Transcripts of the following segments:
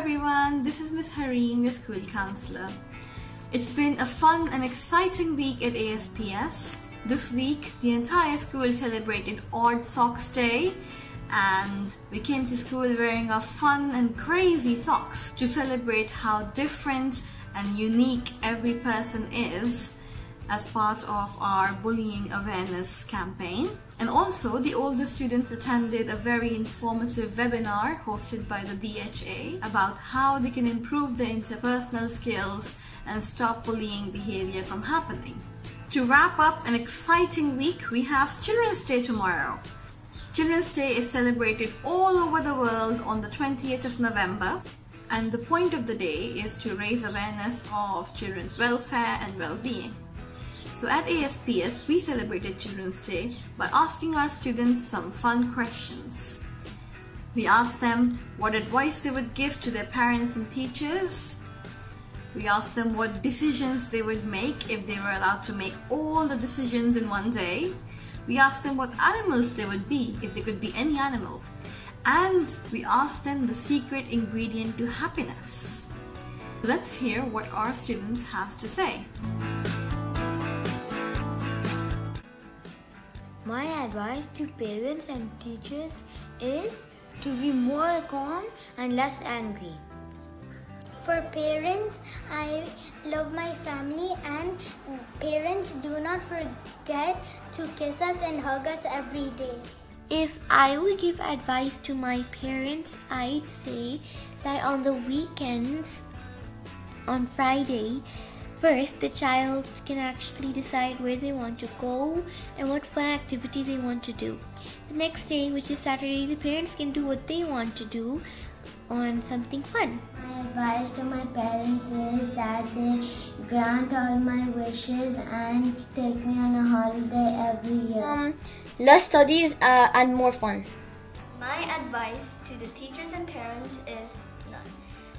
everyone, this is Miss Hareem, your school counselor. It's been a fun and exciting week at ASPS. This week, the entire school celebrated Odd Socks Day and we came to school wearing our fun and crazy socks to celebrate how different and unique every person is as part of our bullying awareness campaign. And also, the older students attended a very informative webinar hosted by the DHA about how they can improve their interpersonal skills and stop bullying behavior from happening. To wrap up an exciting week, we have Children's Day tomorrow. Children's Day is celebrated all over the world on the 20th of November and the point of the day is to raise awareness of children's welfare and well-being. So at ASPS, we celebrated Children's Day by asking our students some fun questions. We asked them what advice they would give to their parents and teachers. We asked them what decisions they would make if they were allowed to make all the decisions in one day. We asked them what animals they would be if they could be any animal. And we asked them the secret ingredient to happiness. Let's hear what our students have to say. My advice to parents and teachers is to be more calm and less angry. For parents, I love my family and parents do not forget to kiss us and hug us every day. If I would give advice to my parents, I'd say that on the weekends, on Friday, First, the child can actually decide where they want to go and what fun activity they want to do. The next day, which is Saturday, the parents can do what they want to do on something fun. My advice to my parents is that they grant all my wishes and take me on a holiday every year. Um, less studies uh, and more fun. My advice to the teachers and parents is none.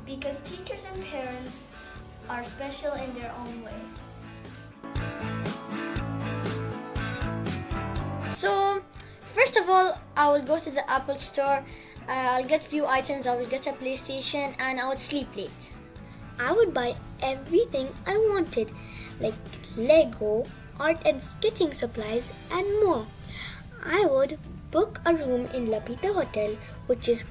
Because teachers and parents are special in their own way. So, first of all, I will go to the Apple store. Uh, I'll get few items. I will get a PlayStation and I would sleep late. I would buy everything I wanted, like Lego, art and sketching supplies, and more. I would book a room in Lapita Hotel, which is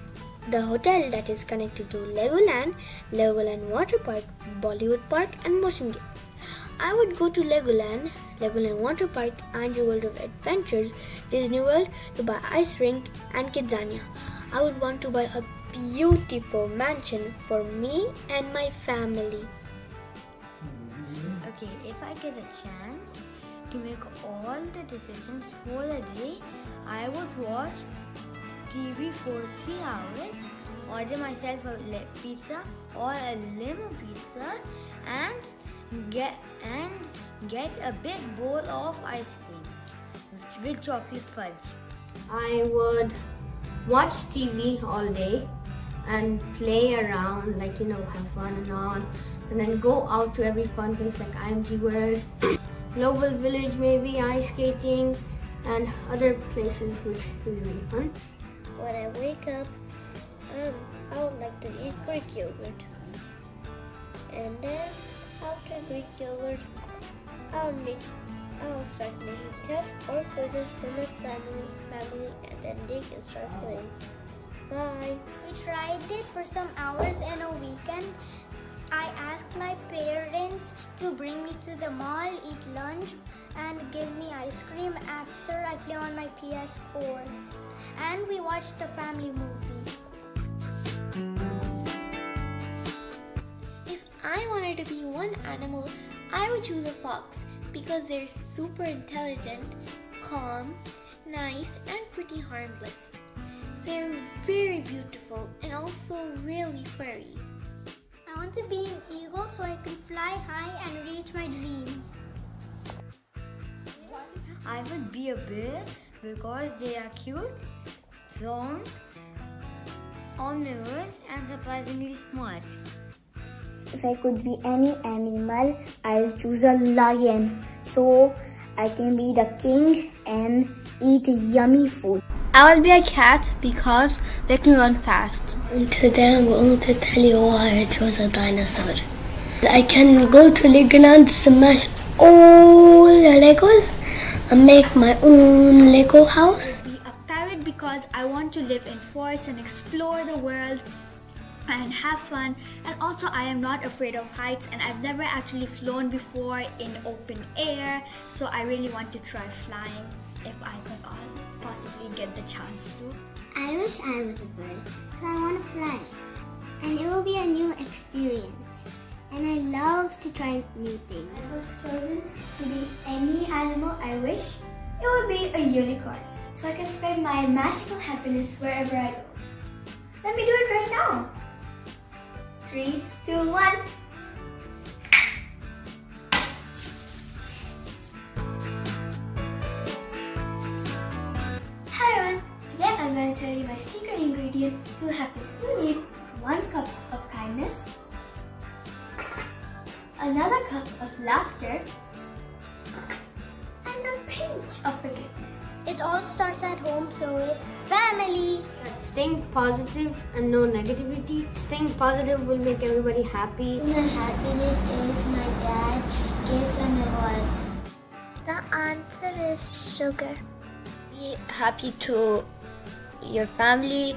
the hotel that is connected to Legoland, Legoland Water Park, Bollywood Park, and Motion Gate. I would go to Legoland, Legoland Water Park, Andrew World of Adventures, Disney World Dubai ice rink and Kidzania. I would want to buy a beautiful mansion for me and my family. Okay, if I get a chance to make all the decisions for the day, I would watch TV for three hours, order myself a pizza or a lemon pizza, and get and get a big bowl of ice cream with chocolate fudge. I would watch TV all day and play around, like you know, have fun and all, and then go out to every fun place like IMG World, Global Village, maybe ice skating, and other places, which is really fun. When I wake up, um, I would like to eat Greek yogurt. And then after Greek yogurt, I'll make I'll start making tests or quizzes for my family, family, and then they can start playing. Bye. We tried it for some hours in a weekend. I asked my parents to bring me to the mall, eat lunch, and give me ice cream after I PS4 and we watched a family movie. If I wanted to be one animal, I would choose a fox because they're super intelligent, calm, nice, and pretty harmless. They're very beautiful and also really furry. I want to be an eagle so I can fly high and reach my dreams. I would be a bear because they are cute, strong, omnivorous, and surprisingly smart. If I could be any animal, I'll choose a lion so I can be the king and eat yummy food. I will be a cat because they can run fast. And today I'm going to tell you why I chose a dinosaur. I can go to Legoland, smash all the Legos, and make my own Lego house. Be a parrot because I want to live in forests and explore the world and have fun and also I am not afraid of heights and I've never actually flown before in open air so I really want to try flying if I could possibly get the chance to. I wish I was a bird because I want to fly and it will be a new experience and I love to try new things. I was chosen to be any animal I wish. It would be a unicorn so I can spread my magical happiness wherever I go. Let me do it right now. Three, two, one. Hi everyone, today I'm going to tell you my secret ingredient to happiness. You need one cup laughter, and a pinch of forgiveness. It all starts at home, so it's family. Staying positive and no negativity. Staying positive will make everybody happy. My happiness is my dad gives and rewards. The answer is sugar. Be happy to your family,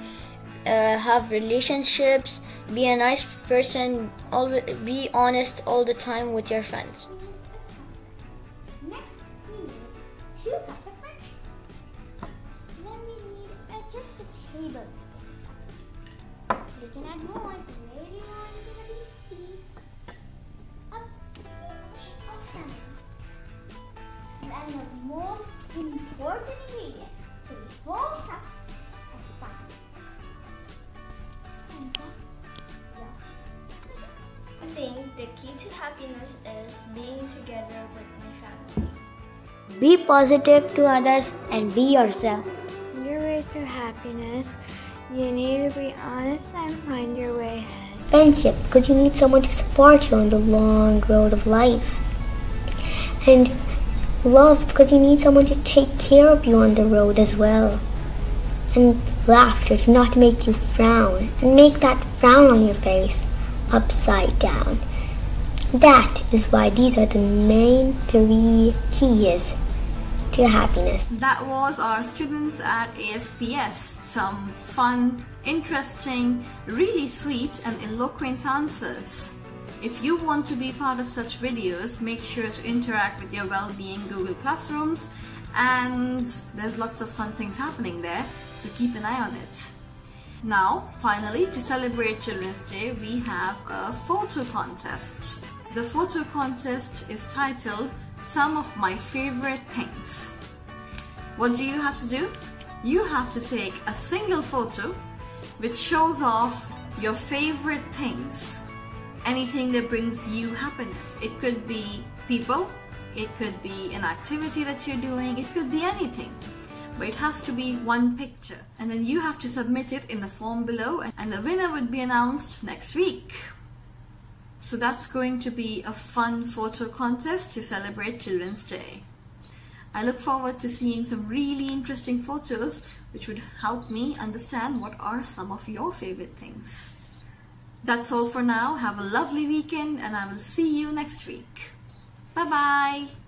uh, have relationships, be a nice person, always be honest all the time with your friends. Then we need just a tablespoon. We can add more key to happiness is being together with my family. Be positive to others and be yourself. Your way to happiness, you need to be honest and find your way ahead. Friendship, because you need someone to support you on the long road of life. And love, because you need someone to take care of you on the road as well. And laughter to not make you frown and make that frown on your face upside down. That is why these are the main three keys to happiness. That was our students at ASPS. Some fun, interesting, really sweet and eloquent answers. If you want to be part of such videos, make sure to interact with your well-being Google Classrooms and there's lots of fun things happening there, so keep an eye on it. Now, finally, to celebrate Children's Day, we have a photo contest. The photo contest is titled Some of My Favorite Things. What do you have to do? You have to take a single photo which shows off your favorite things. Anything that brings you happiness. It could be people, it could be an activity that you're doing, it could be anything. But it has to be one picture. And then you have to submit it in the form below and the winner would be announced next week. So that's going to be a fun photo contest to celebrate Children's Day. I look forward to seeing some really interesting photos which would help me understand what are some of your favorite things. That's all for now. Have a lovely weekend and I will see you next week. Bye bye.